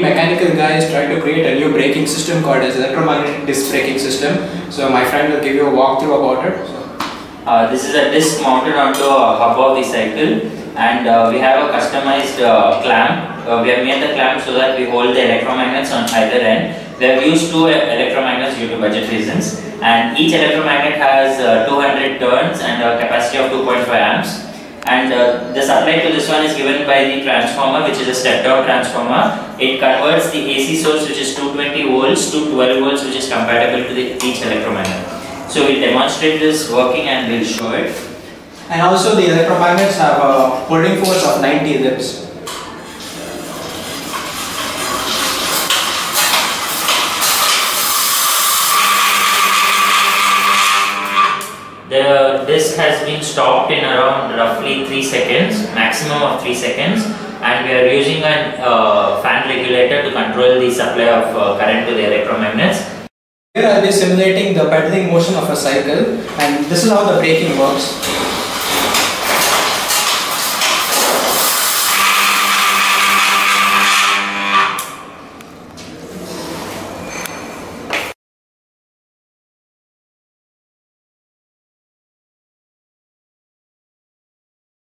Mechanical guys try to create a new braking system called as electromagnetic disc braking system. So my friend will give you a walkthrough about it. Uh, this is a disc mounted onto a hub of the cycle and uh, we have a customized uh, clamp. Uh, we have made the clamp so that we hold the electromagnets on either end. We have used two e- electromagnets due to budget reasons and each electromagnet has uh, 200 turns and a capacity of 2.5 amps. And uh, the supply to this one is given by the transformer which is a step down transformer. It converts the AC source which is 220 volts to 12 volts which is compatible to the, each electromagnet. So we'll demonstrate this working and we'll show it. and also the electromagnets have a holding force of 90 lips. The disc has been stopped in around roughly 3 seconds, maximum of 3 seconds and we are using a uh, fan regulator to control the supply of uh, current to the electromagnets. Here I'll be simulating the pedaling motion of a cycle and this is how the braking works.